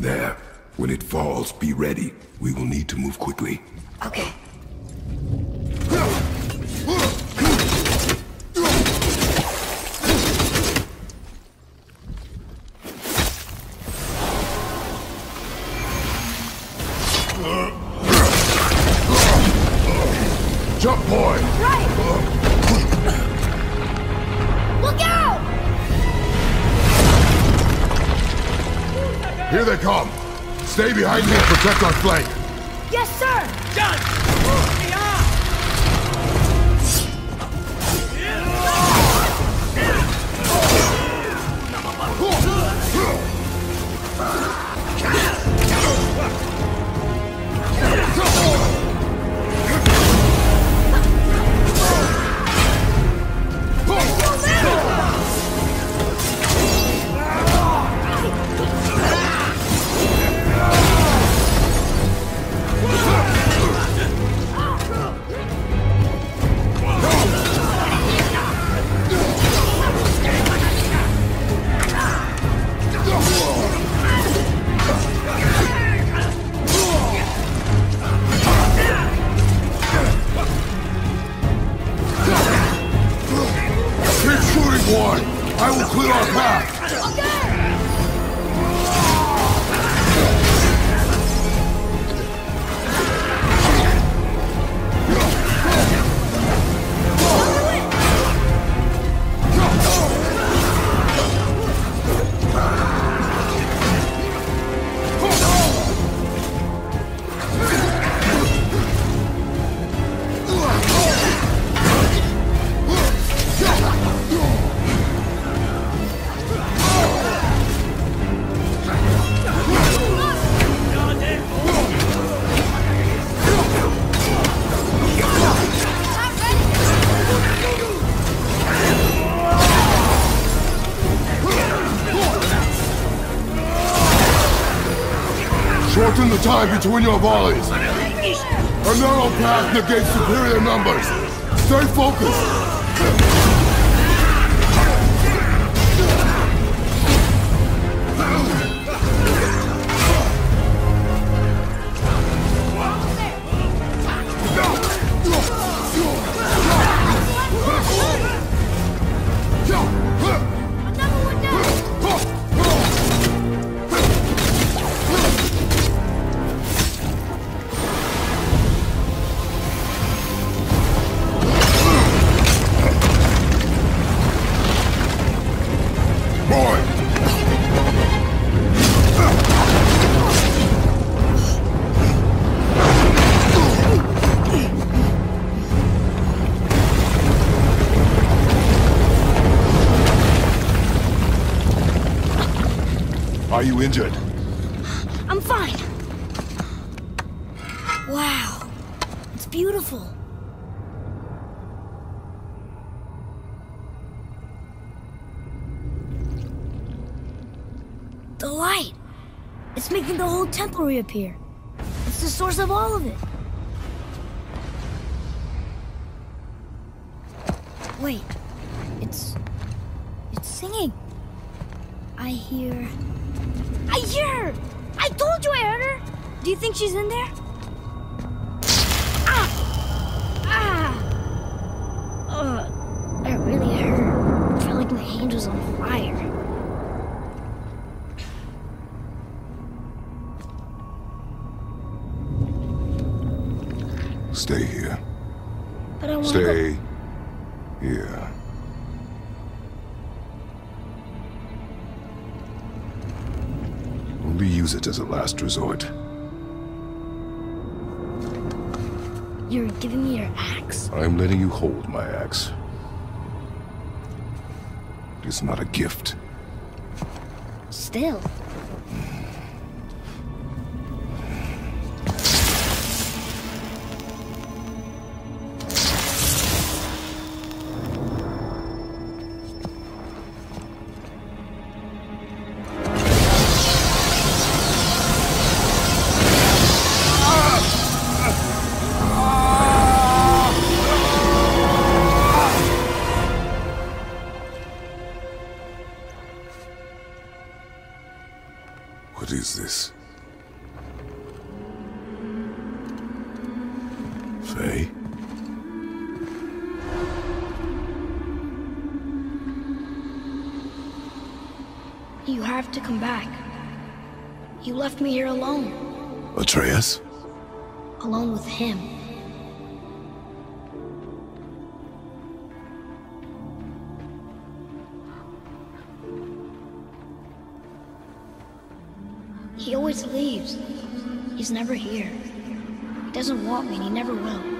There. When it falls, be ready. We will need to move quickly. Okay. Time between your volleys! A narrow path negates superior numbers! Stay focused! Temple reappear. It's the source of all of it. Stay here. But I want. Stay here. Only use it as a last resort. You're giving me your axe? I'm letting you hold my axe. It is not a gift. Still. You left me here alone. Atreus? Alone with him. He always leaves. He's never here. He doesn't want me and he never will.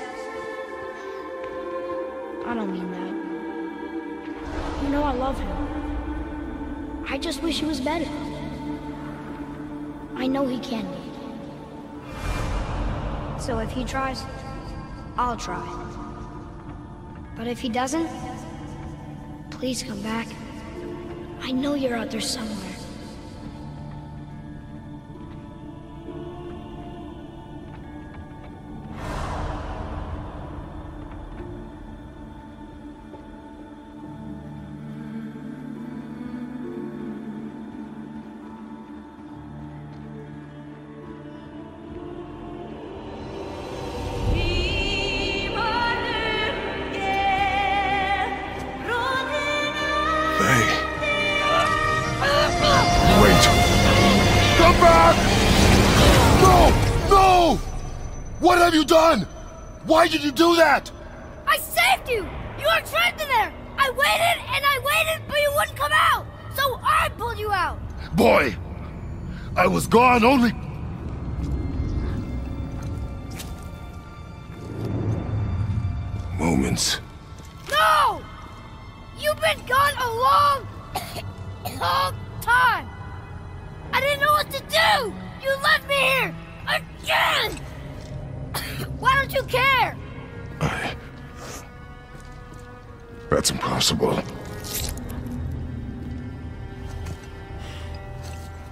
I love him. I just wish he was better. I know he can be. So if he tries, I'll try. But if he doesn't, please come back. I know you're out there somewhere. Did you do that? I saved you! You were trapped in there! I waited and I waited, but you wouldn't come out! So I pulled you out! Boy, I was gone only...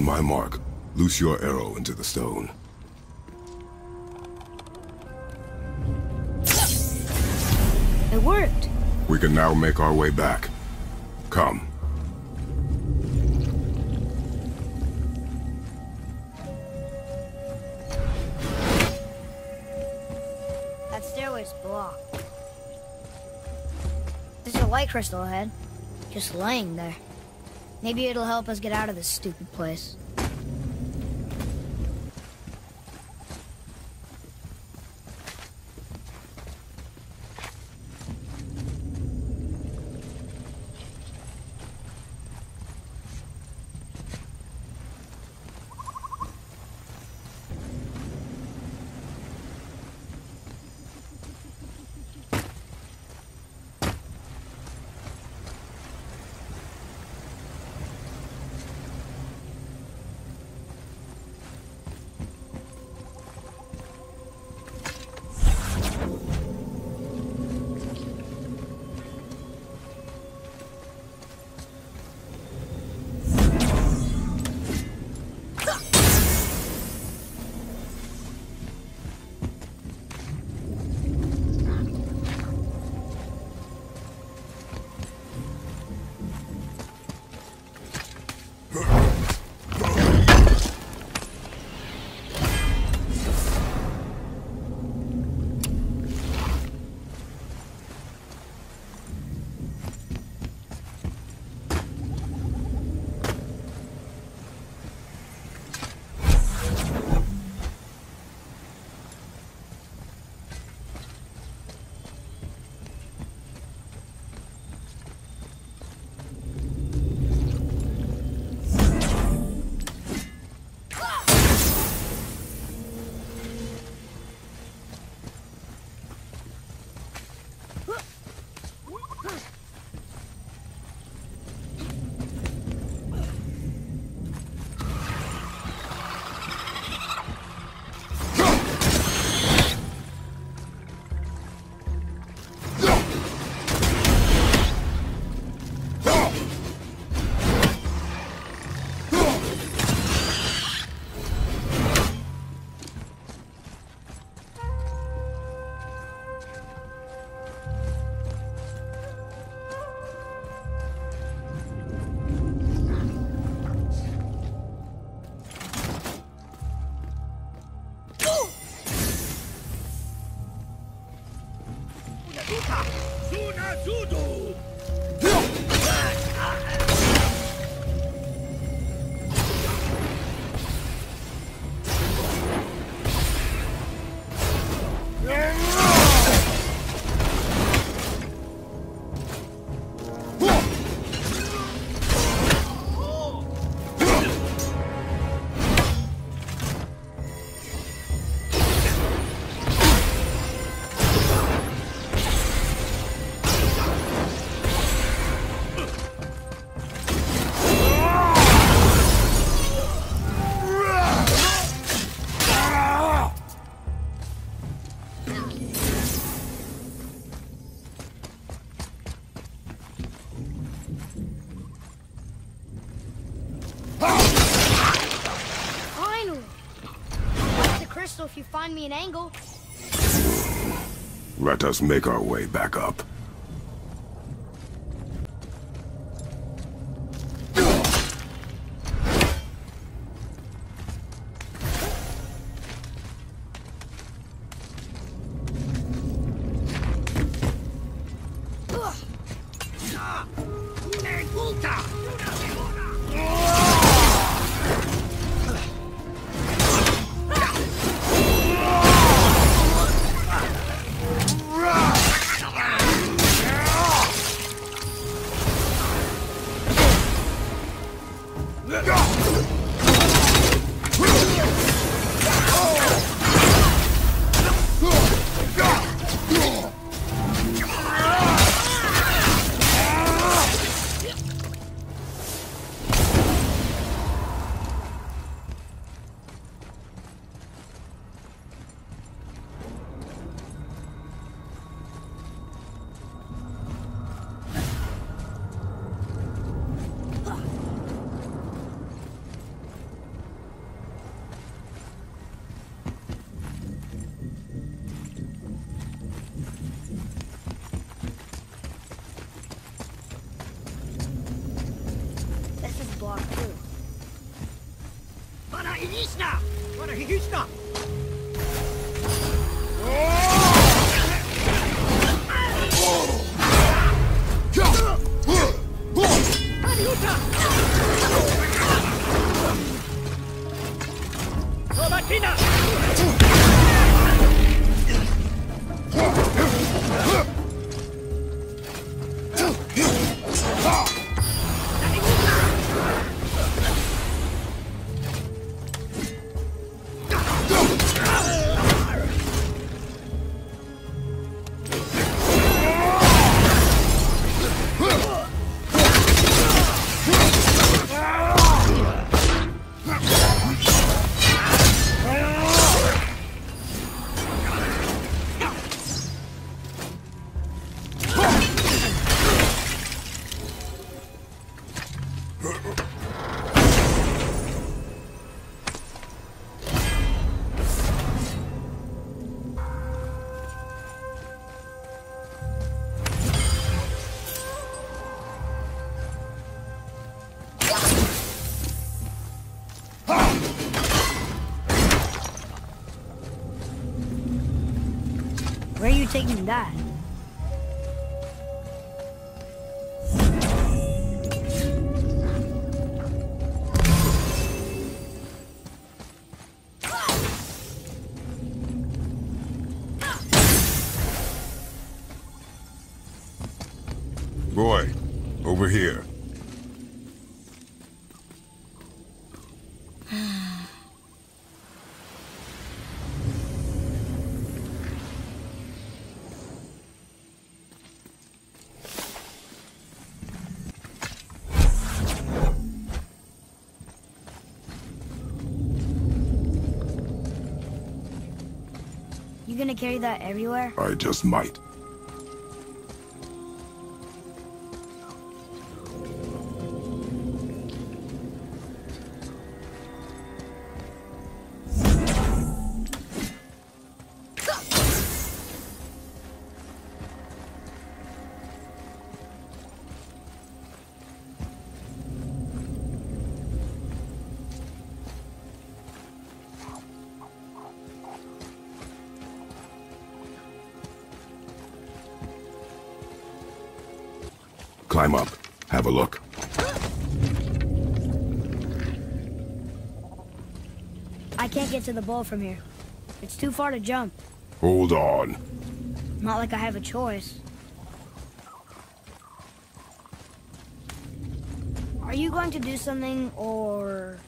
On my mark, loose your arrow into the stone. It worked. We can now make our way back. Come. That stairway's blocked. There's a light crystal ahead. Just laying there. Maybe it'll help us get out of this stupid place. Find me an angle. Let us make our way back up. Where gonna carry that everywhere? I just might. Have a look. I can't get to the bowl from here. It's too far to jump. Hold on. Not like I have a choice. Are you going to do something or...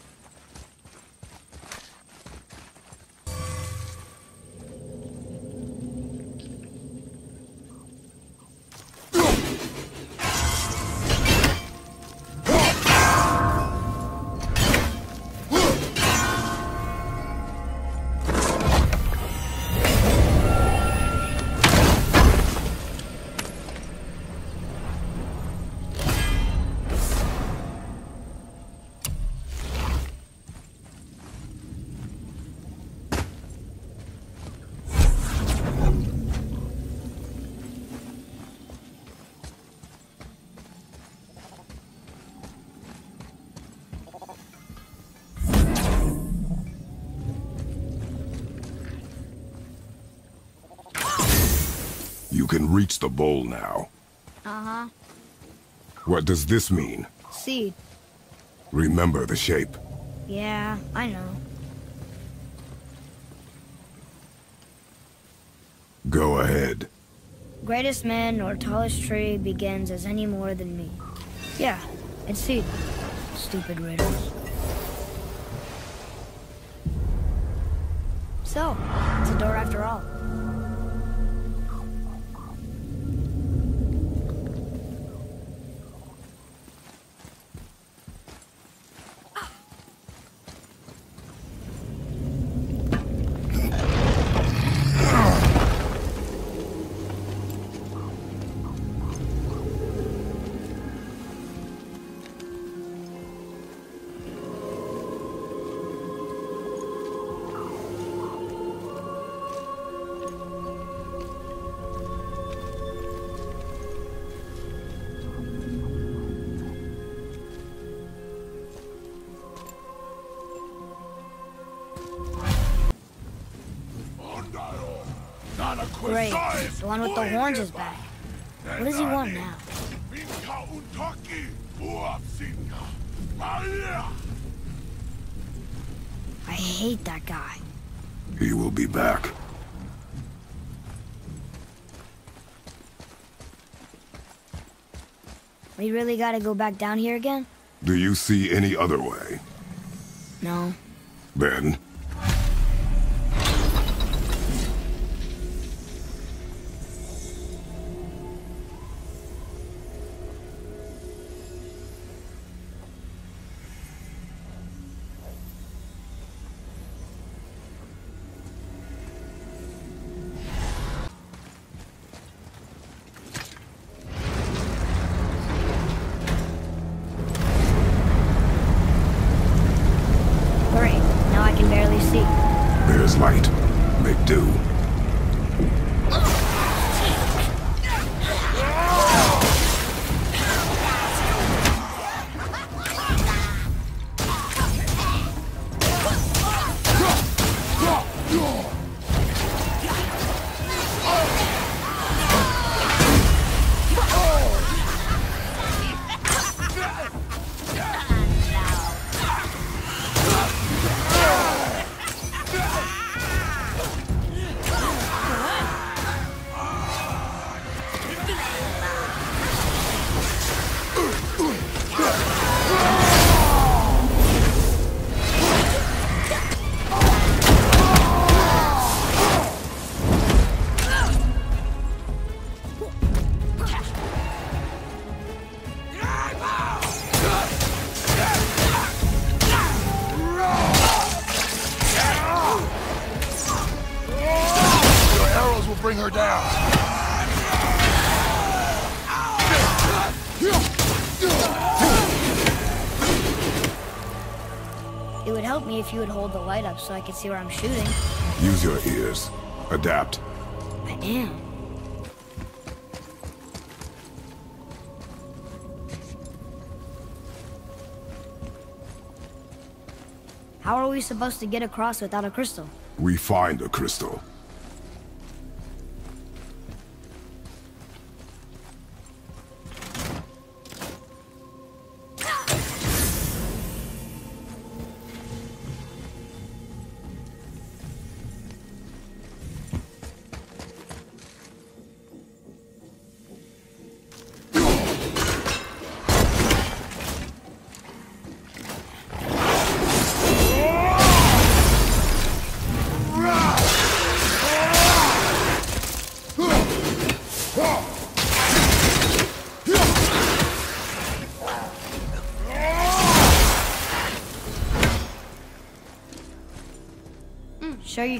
can reach the bowl now. Uh-huh. What does this mean? Seed. Remember the shape. Yeah, I know. Go ahead. Greatest man or tallest tree begins as any more than me. Yeah, it's seed. Stupid riddles. So, it's a door after all. Great. The one with the horns is back. What does he want now? I hate that guy. He will be back. We really gotta go back down here again? Do you see any other way? No. Then, will bring her down. It would help me if you would hold the light up so I could see where I'm shooting. Use your ears. Adapt. I am. How are we supposed to get across without a crystal? We find a crystal.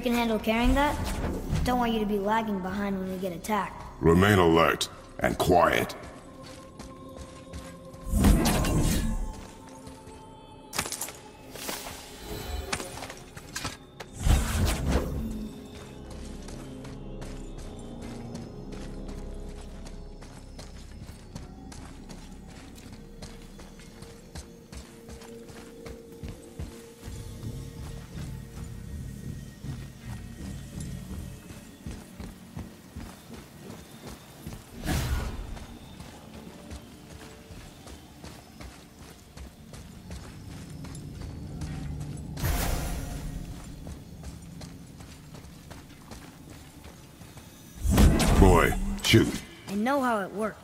Can handle carrying that? Don't want you to be lagging behind when we get attacked. Remain alert and quiet. Know how it works.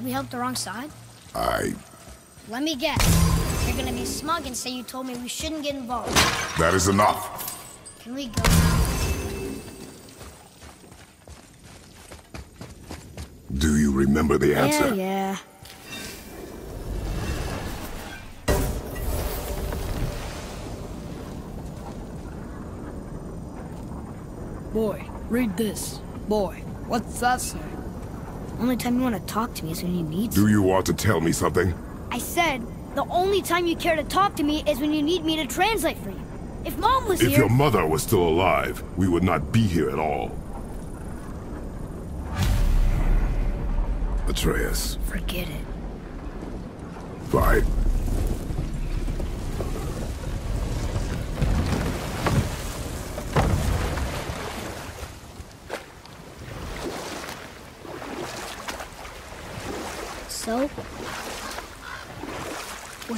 Did we help the wrong side? I... Let me guess. You're gonna be smug and say you told me we shouldn't get involved. That is enough. Can we go now? Do you remember the answer? Yeah, yeah. Boy, read this. Boy, what's that say? The only time you want to talk to me is when you need me. Do you want to tell me something? I said, the only time you care to talk to me is when you need me to translate for you. If Mom was If here... your mother was still alive, we would not be here at all. Atreus. Forget it. Fine.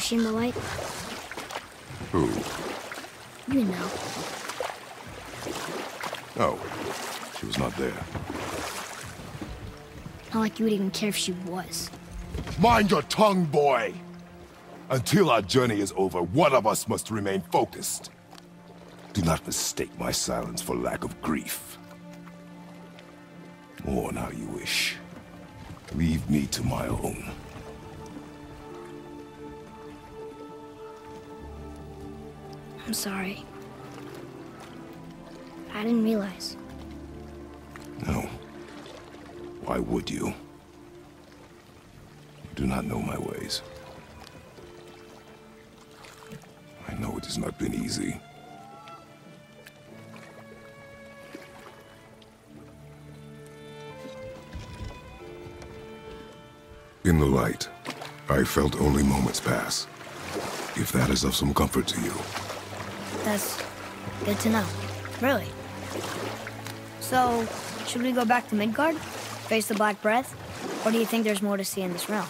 Was she in the light? Who? You know. Oh. She was not there. Not like you would even care if she was. Mind your tongue, boy! Until our journey is over, one of us must remain focused. Do not mistake my silence for lack of grief. Mourn how you wish. Leave me to my own. I'm sorry. I didn't realize. No. Why would you? You do not know my ways. I know it has not been easy. In the light, I felt only moments pass. If that is of some comfort to you. That's good to know. Really. So, should we go back to Midgard? Face the Black Breath? Or do you think there's more to see in this realm?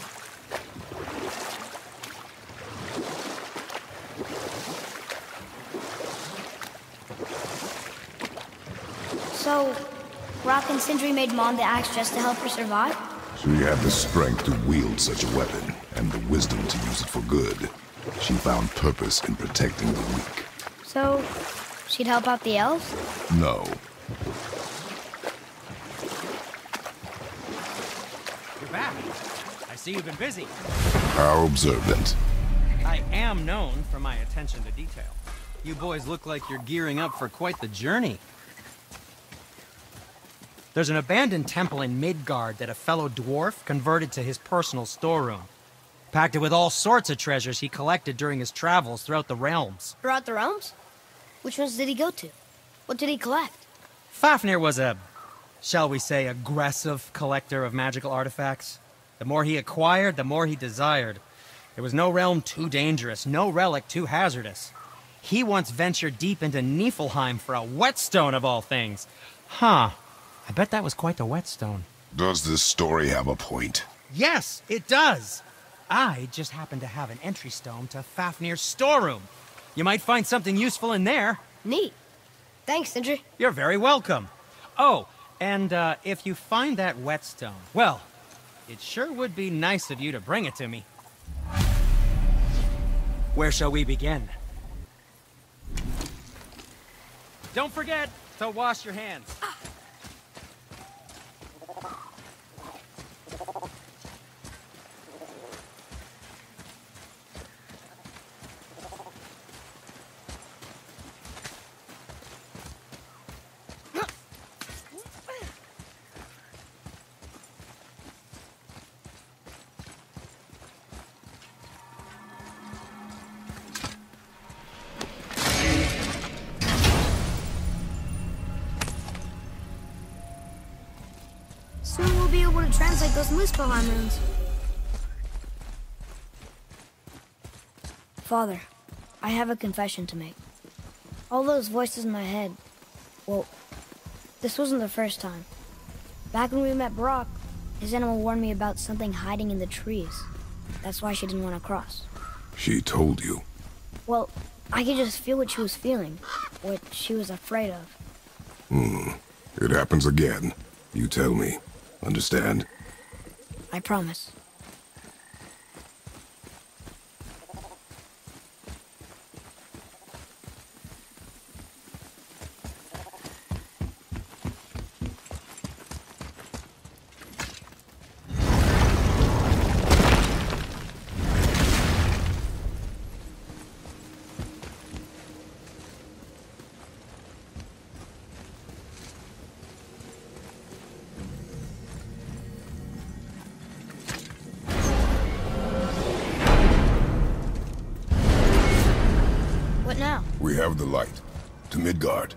So, Brok and Sindri made Mom the axe just to help her survive? She had the strength to wield such a weapon, and the wisdom to use it for good. She found purpose in protecting the weak. So, she'd help out the elves? No. You're back. I see you've been busy. How observant. I am known for my attention to detail. You boys look like you're gearing up for quite the journey. There's an abandoned temple in Midgard that a fellow dwarf converted to his personal storeroom. Packed it with all sorts of treasures he collected during his travels throughout the realms. Throughout the realms? Which ones did he go to? What did he collect? Fafnir was a, shall we say, aggressive collector of magical artifacts. The more he acquired, the more he desired. There was no realm too dangerous, no relic too hazardous. He once ventured deep into Niflheim for a whetstone of all things. Huh. I bet that was quite the whetstone. Does this story have a point? Yes, it does. I just happen to have an entry stone to Fafnir's storeroom. You might find something useful in there. Neat. Thanks, Sindri. You're very welcome. Oh, and uh, if you find that whetstone, well, it sure would be nice of you to bring it to me. Where shall we begin? Don't forget to wash your hands. Those Muspelheim runes. Father, I have a confession to make. All those voices in my head, well, this wasn't the first time. Back when we met Brok, his animal warned me about something hiding in the trees. That's why she didn't want to cross. She told you. Well, I could just feel what she was feeling, what she was afraid of. Hmm. It happens again. You tell me. Understand? I promise. Have the light. To Midgard.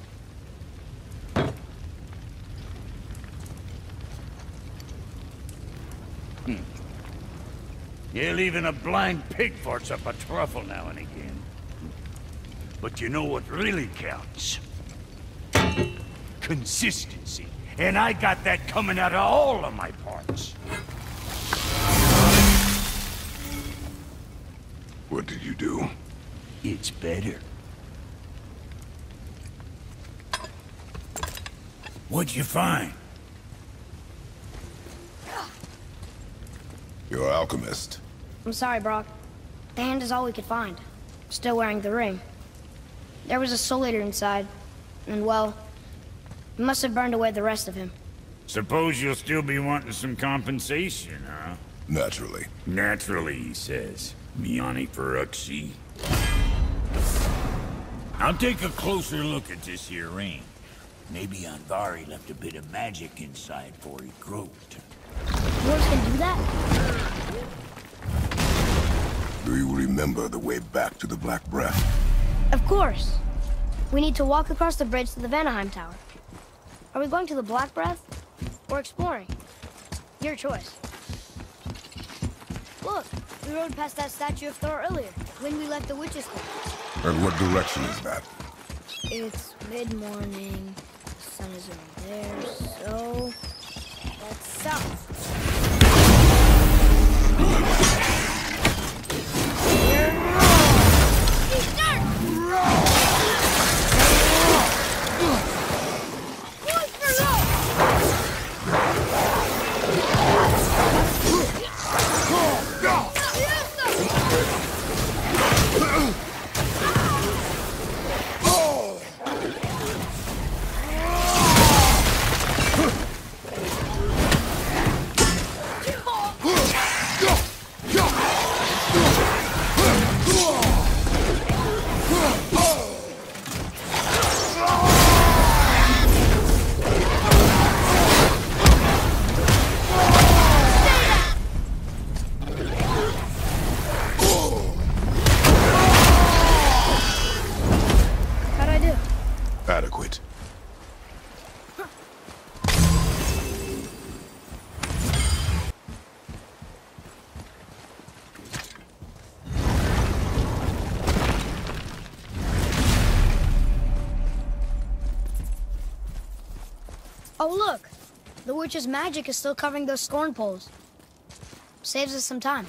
Yeah, even a blind pig farts up a truffle now and again. But you know what really counts? Consistency. And I got that coming out of all of my parts. What did you do? It's better. What'd you find? You're an alchemist. I'm sorry, Brok. The hand is all we could find. Still wearing the ring. There was a soul eater inside, and well, it must have burned away the rest of him. Suppose you'll still be wanting some compensation, huh? Naturally. Naturally, he says. Miani Feruxi. I'll take a closer look at this here ring. Maybe Andvari left a bit of magic inside before he croaked. Yours can do that? Do you remember the way back to the Black Breath? Of course. We need to walk across the bridge to the Vanaheim Tower. Are we going to the Black Breath? Or exploring? Your choice. Look, we rode past that statue of Thor earlier, when we left the Witch's Cave. And what direction is that? It's mid-morning, the sun is over there, so... That's south. Witch's magic is still covering those scorn poles. Saves us some time.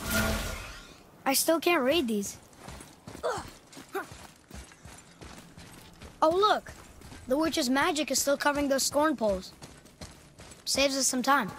I still can't read these. Oh, look! The witch's magic is still covering those scorn poles. Saves us some time.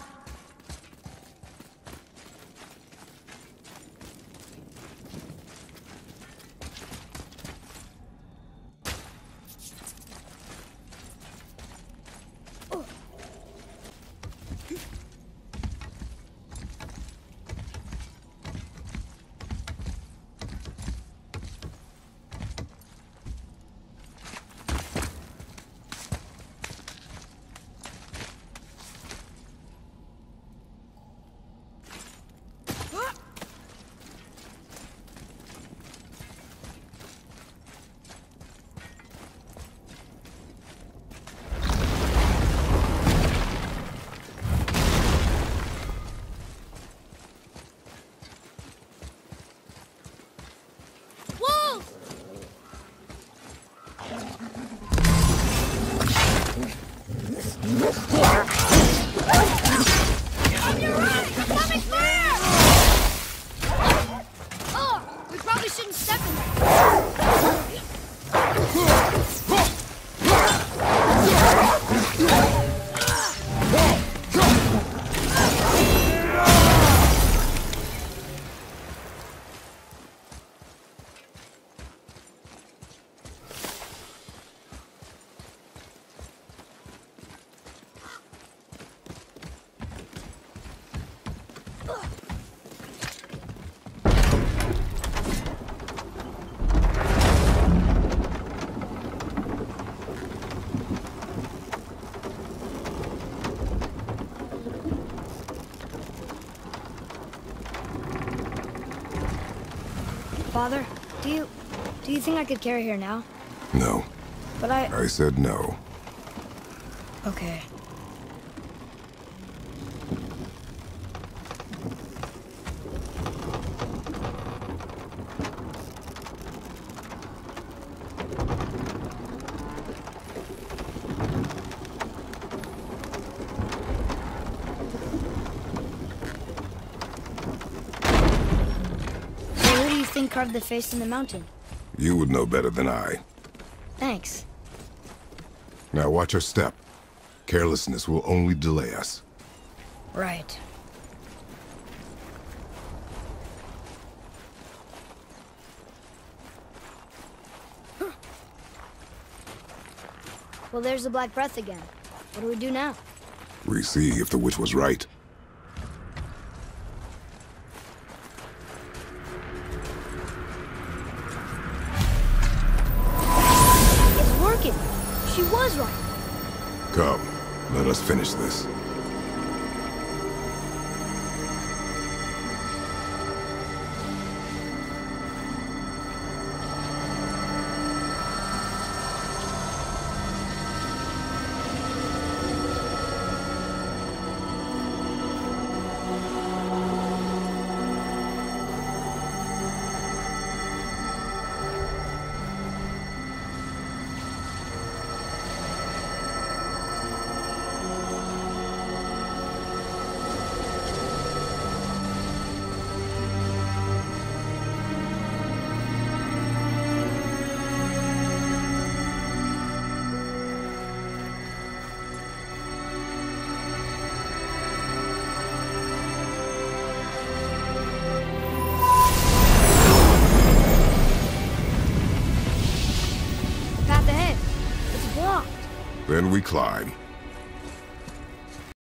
Do you think I could carry her now? No. But I I said no. okay. So who do you think carved the face in the mountain? You would know better than I. Thanks. Now watch your step. Carelessness will only delay us. Right. Well, there's the Black Breath again. What do we do now? We see if the witch was right. Finish this.